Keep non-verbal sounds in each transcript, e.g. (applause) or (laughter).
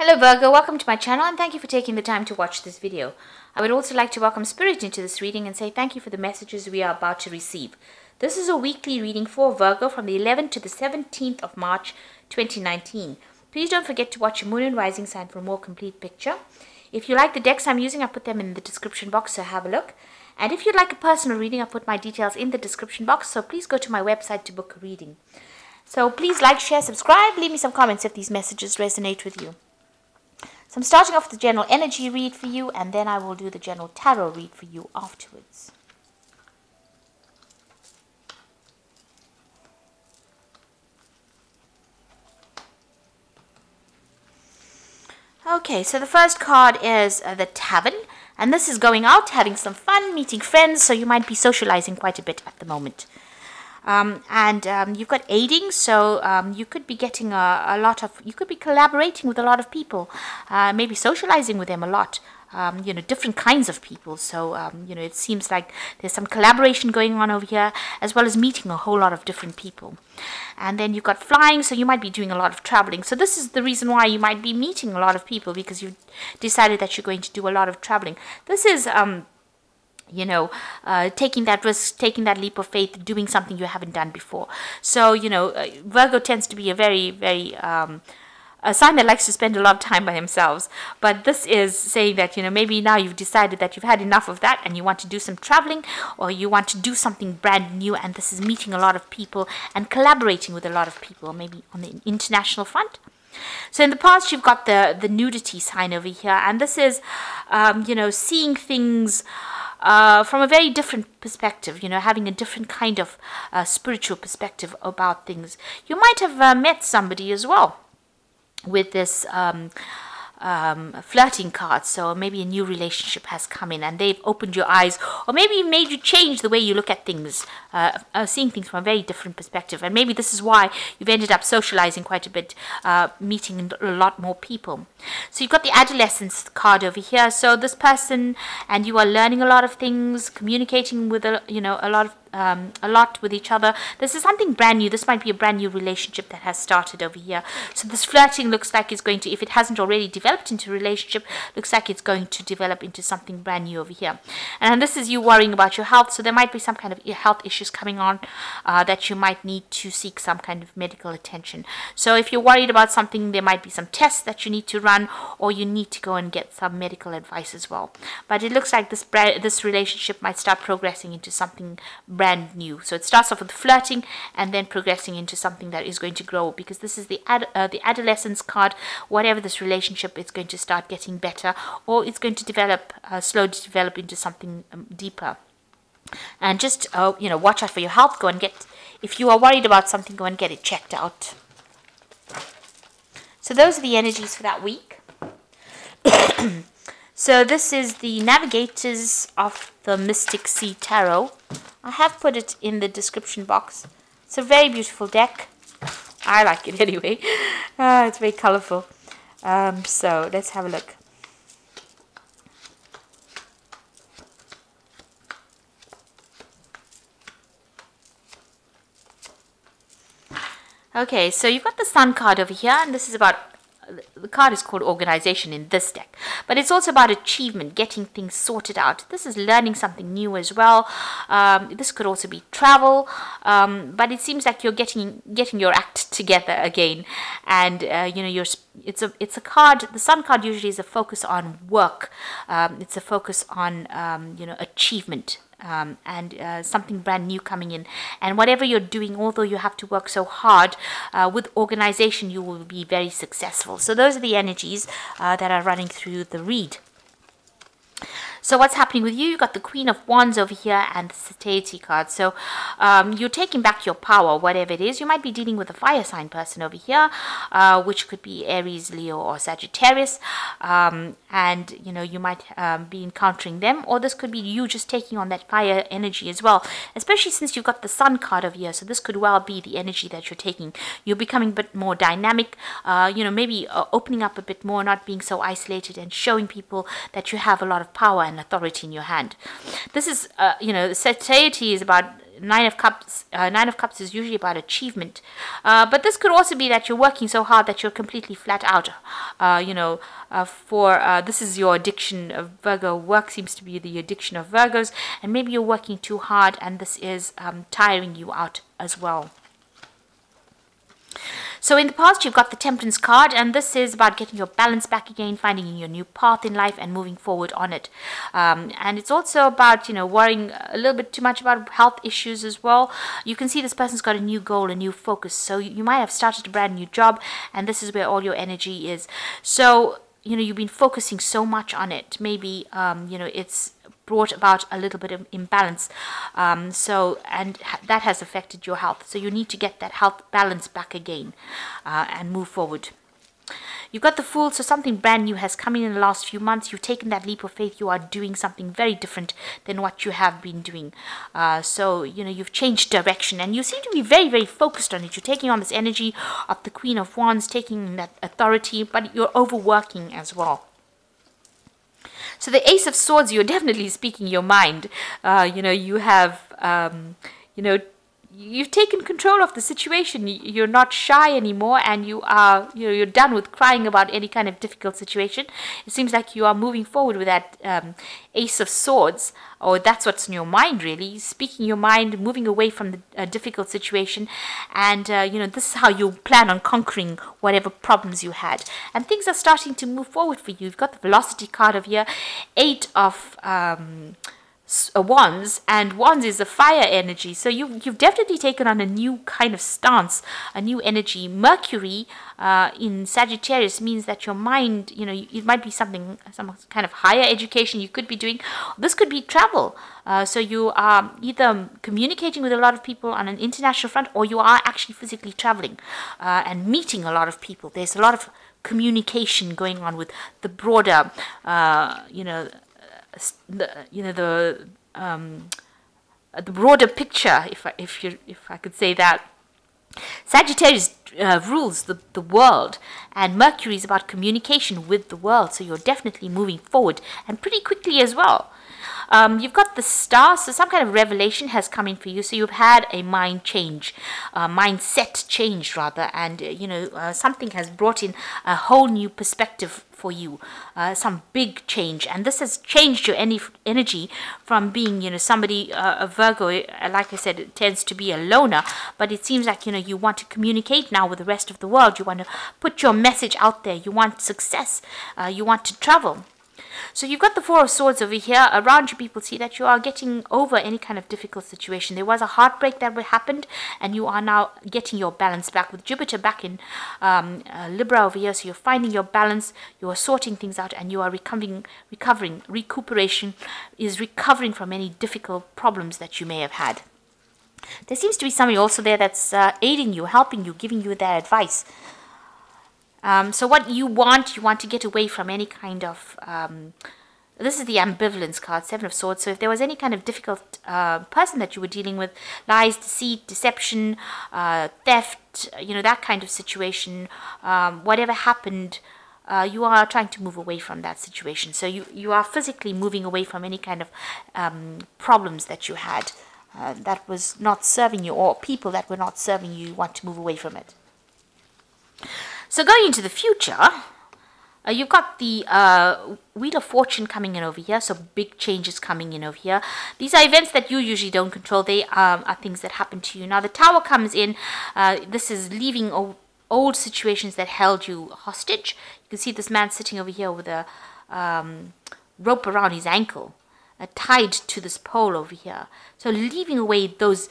Hello Virgo, welcome to my channel and thank you for taking the time to watch this video. I would also like to welcome Spirit into this reading and say thank you for the messages we are about to receive. This is a weekly reading for Virgo from the 11th to the 17th of March 2019. Please don't forget to watch your moon and rising sign for a more complete picture. If you like the decks I'm using, I put them in the description box, so have a look. And if you'd like a personal reading, I put my details in the description box, so please go to my website to book a reading. So please like, share, subscribe, leave me some comments if these messages resonate with you. So I'm starting off with the general energy read for you, and then I will do the general tarot read for you afterwards. Okay, so the first card is uh, the Tavern, and this is going out, having some fun, meeting friends, so you might be socializing quite a bit at the moment. Um, and um, you've got aiding, so um, you could be getting a, a, lot of, you could be collaborating with a lot of people, uh, maybe socializing with them a lot. Um, you know, different kinds of people. So, um, you know, it seems like there's some collaboration going on over here, as well as meeting a whole lot of different people. And then you've got flying, so you might be doing a lot of traveling. So, this is the reason why you might be meeting a lot of people because you've decided that you're going to do a lot of traveling. This is, um, you know, uh, taking that risk, taking that leap of faith, doing something you haven't done before. So, you know, uh, Virgo tends to be a very, very, um, a sign that likes to spend a lot of time by themselves. But this is saying that, you know, maybe now you've decided that you've had enough of that and you want to do some traveling or you want to do something brand new. And this is meeting a lot of people and collaborating with a lot of people, maybe on the international front. So in the past, you've got the, the nudity sign over here. And this is, um, you know, seeing things uh, from a very different perspective, you know, having a different kind of uh, spiritual perspective about things. You might have uh, met somebody as well with this. Um, um, flirting cards. So maybe a new relationship has come in and they've opened your eyes, or maybe made you change the way you look at things, uh, uh, seeing things from a very different perspective. And maybe this is why you've ended up socializing quite a bit, uh, meeting a lot more people. So you've got the adolescence card over here. So this person and you are learning a lot of things, communicating with a, you know a lot of um, a lot with each other. This is something brand new. This might be a brand new relationship that has started over here. So this flirting looks like it's going to, if it hasn't already developed into a relationship, looks like it's going to develop into something brand new over here. And this is you worrying about your health. So there might be some kind of health issues coming on uh, that you might need to seek some kind of medical attention. So if you're worried about something, there might be some tests that you need to run, or you need to go and get some medical advice as well. But it looks like this this relationship might start progressing into something brand new. So it starts off with flirting and then progressing into something that is going to grow because this is the ad, uh, the adolescence card. Whatever this relationship, it's going to start getting better or it's going to develop, uh, slowly develop into something um, deeper. And just, uh, you know, watch out for your health. Go and get, if you are worried about something, go and get it checked out. So those are the energies for that week. (coughs) so this is the Navigators of the Mystic Sea Tarot. I have put it in the description box. It's a very beautiful deck. I like it (laughs) anyway. Uh, it's very colorful. Um, so let's have a look. Okay, so you've got the Sun card over here, and this is about the card is called organization in this deck, but it's also about achievement, getting things sorted out. This is learning something new as well. Um, this could also be travel, um, but it seems like you're getting getting your act together again, and uh, you know you're. It's a it's a card. The Sun card usually is a focus on work. Um, it's a focus on um, you know achievement um, and uh, something brand new coming in. And whatever you're doing, although you have to work so hard uh, with organization, you will be very successful. So those are the energies uh, that are running through the read. So what's happening with you? You've got the Queen of Wands over here and the Satiety card. So um, you're taking back your power, whatever it is. You might be dealing with a fire sign person over here, uh, which could be Aries, Leo, or Sagittarius. Um, and, you know, you might um, be encountering them. Or this could be you just taking on that fire energy as well. Especially since you've got the Sun card over here. So this could well be the energy that you're taking. You're becoming a bit more dynamic. Uh, you know, maybe uh, opening up a bit more, not being so isolated and showing people that you have a lot of power and authority in your hand. This is, uh, you know, satiety is about nine of cups uh, nine of cups is usually about achievement. Uh, but this could also be that you're working so hard that you're completely flat out uh, you know uh, for uh, this is your addiction of virgo. Work seems to be the addiction of virgos and maybe you're working too hard and this is um, tiring you out as well so in the past, you've got the Temperance card, and this is about getting your balance back again, finding your new path in life, and moving forward on it. Um, and it's also about you know worrying a little bit too much about health issues as well. You can see this person's got a new goal, a new focus. So you might have started a brand new job, and this is where all your energy is. So you know you've been focusing so much on it. Maybe um, you know it's brought about a little bit of imbalance. Um, so, and that has affected your health. So, you need to get that health balance back again uh, and move forward. You've got the Fool, so something brand new has come in in the last few months. You've taken that leap of faith. You are doing something very different than what you have been doing. Uh, so, you know, you've changed direction and you seem to be very, very focused on it. You're taking on this energy of the Queen of Wands, taking that authority, but you're overworking as well. So the Ace of Swords, you're definitely speaking your mind. Uh, you know, you have, um, you know, you've taken control of the situation. You're not shy anymore, and you are you know you're done with crying about any kind of difficult situation. It seems like you are moving forward with that um, Ace of Swords, or that's what's in your mind really. Speaking your mind, moving away from the uh, difficult situation, and uh, you know this is how you plan on conquering whatever problems you had. And things are starting to move forward for you. You've got the Velocity card of here, Eight of um, wands and wands is a fire energy. So you, you've definitely taken on a new kind of stance a new energy. Mercury uh, in sagittarius means that your mind you know it might be something some kind of higher education you could be doing. This could be travel. Uh, so you are either communicating with a lot of people on an international front or you are actually physically traveling uh, and meeting a lot of people. There's a lot of communication going on with the broader uh, you know the you know the um, the broader picture, if I, if you if I could say that. Sagittarius uh, rules the, the world, and Mercury is about communication with the world, so you're definitely moving forward and pretty quickly as well. Um, you've got the star, so some kind of revelation has come in for you. So you've had a mind change, uh, mindset change rather, and uh, you know uh, something has brought in a whole new perspective for you, uh, some big change, and this has changed your any energy from being you know somebody uh, a Virgo. Uh, like I said, it tends to be a loner, but it seems like you know you want to communicate now with the rest of the world. You want to put your message out there. You want success. You want to travel. So you've got the Four of Swords over here. Around you, people see that you are getting over any kind of difficult situation. There was a heartbreak that happened, and you are now getting your balance back with Jupiter back in um, uh, Libra over here. So you're finding your balance, you are sorting things out, and you are recovering. Recovering, recuperation is recovering from any difficult problems that you may have had. There seems to be somebody also there that's uh, aiding you, helping you, giving you their advice. Um, so what you want, you want to get away from any kind of um, this is the ambivalence card, Seven of Swords. So if there was any kind of difficult uh, person that you were dealing with, lies, deceit, deception, uh, theft, you know, that kind of situation, um, whatever happened, uh, you are trying to move away from that situation. So you, you are physically moving away from any kind of um, problems that you had uh, that was not serving you or people that were not serving you, you want to move away from it. So going into the future, uh, you've got the uh, Wheel of Fortune coming in over here, so big changes coming in over here. These are events that you usually don't control. They um, are things that happen to you. Now the Tower comes in. Uh, this is leaving old situations that held you hostage. You can see this man sitting over here with a um, rope around his ankle, uh, tied to this pole over here. So leaving away those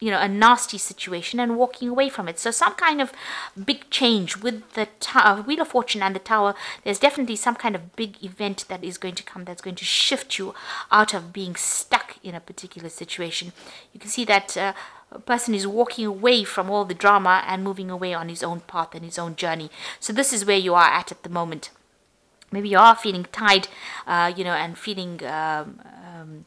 you know a nasty situation and walking away from it. So some kind of big change with the tower, wheel of fortune and the tower there's definitely some kind of big event that is going to come that's going to shift you out of being stuck in a particular situation. You can see that uh, a person is walking away from all the drama and moving away on his own path and his own journey. So this is where you are at at the moment. Maybe you are feeling tied uh, you know and feeling um, um,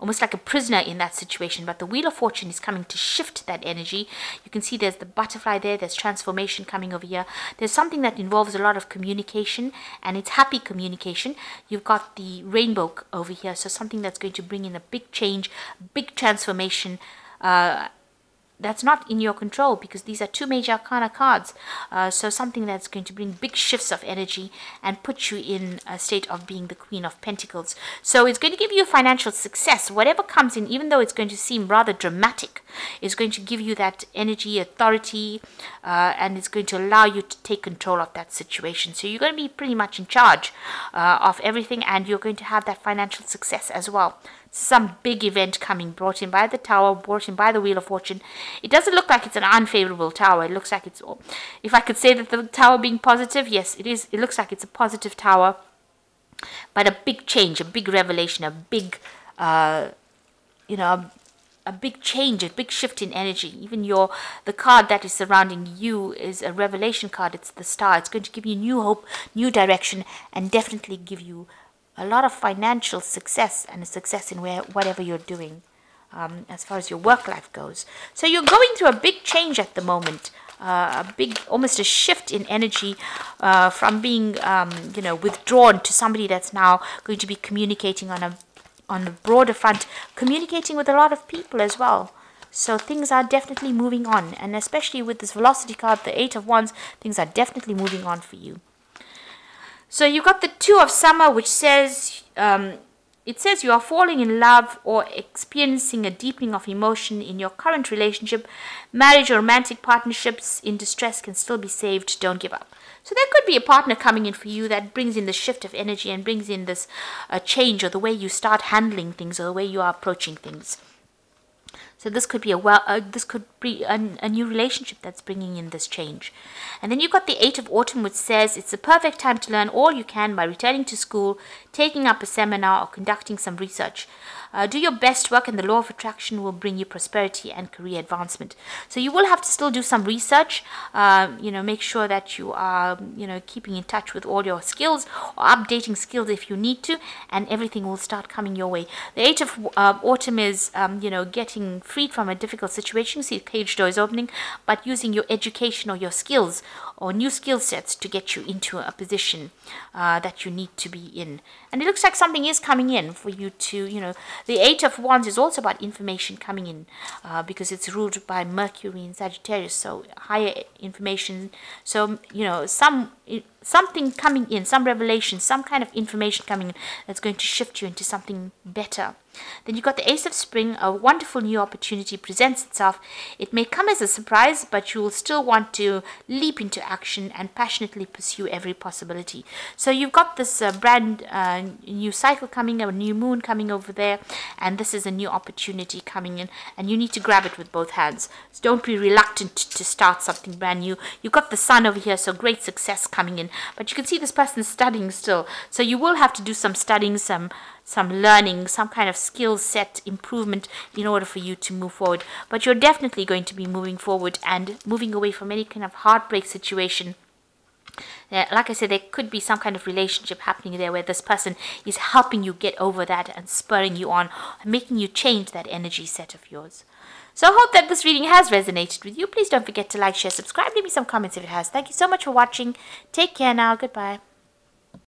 almost like a prisoner in that situation. But the Wheel of Fortune is coming to shift that energy. You can see there's the butterfly there, there's transformation coming over here. There's something that involves a lot of communication and it's happy communication. You've got the rainbow over here, so something that's going to bring in a big change, big transformation. uh, that's not in your control because these are two major arcana cards. Uh, so something that's going to bring big shifts of energy and put you in a state of being the Queen of Pentacles. So it's going to give you financial success. Whatever comes in, even though it's going to seem rather dramatic, is going to give you that energy, authority, uh, and it's going to allow you to take control of that situation. So you're going to be pretty much in charge uh, of everything and you're going to have that financial success as well some big event coming brought in by the tower, brought in by the Wheel of Fortune. It doesn't look like it's an unfavorable tower. It looks like it's, if I could say that the tower being positive, yes, it is. It looks like it's a positive tower, but a big change, a big revelation, a big, uh, you know, a, a big change, a big shift in energy. Even your the card that is surrounding you is a revelation card. It's the star. It's going to give you new hope, new direction, and definitely give you a lot of financial success and success in where, whatever you're doing um, as far as your work life goes. So you're going through a big change at the moment. Uh, a big, almost a shift in energy uh, from being, um, you know, withdrawn to somebody that's now going to be communicating on a on a broader front, communicating with a lot of people as well. So things are definitely moving on, and especially with this velocity card, the Eight of Wands, things are definitely moving on for you. So you got the two of summer, which says um, it says you are falling in love or experiencing a deepening of emotion in your current relationship. Marriage or romantic partnerships in distress can still be saved. Don't give up. So there could be a partner coming in for you that brings in the shift of energy and brings in this uh, change or the way you start handling things or the way you are approaching things. So this could be a well, uh, this could be a, a, new relationship that's bringing in this change. And then you've got the Eight of Autumn, which says it's the perfect time to learn all you can by returning to school, taking up a seminar, or conducting some research. Uh, do your best work, and the law of attraction will bring you prosperity and career advancement. So you will have to still do some research. Uh, you know, make sure that you are, you know, keeping in touch with all your skills or updating skills if you need to, and everything will start coming your way. The Eight of uh, Autumn is, um, you know, getting freed from a difficult situation. See, cage door is opening, but using your education or your skills or new skill sets to get you into a position uh, that you need to be in. And it looks like something is coming in for you to, you know, the Eight of Wands is also about information coming in uh, because it's ruled by Mercury in Sagittarius, so higher information. So, you know, some something coming in, some revelation, some kind of information coming in that's going to shift you into something better. Then you've got the Ace of Spring, a wonderful new opportunity presents itself. It may come as a surprise, but you will still want to leap into action and passionately pursue every possibility. So you've got this uh, brand uh, new cycle coming, a new moon coming over there, and this is a new opportunity coming in, and you need to grab it with both hands. So don't be reluctant to start something brand new. You've got the sun over here, so great success coming in, but you can see this person studying still. So you will have to do some studying, some some learning, some kind of skill set improvement in order for you to move forward. But you're definitely going to be moving forward and moving away from any kind of heartbreak situation. Like I said, there could be some kind of relationship happening there where this person is helping you get over that and spurring you on, making you change that energy set of yours. So I hope that this reading has resonated with you. Please don't forget to like, share, subscribe, leave me some comments if it has. Thank you so much for watching. Take care now. Goodbye.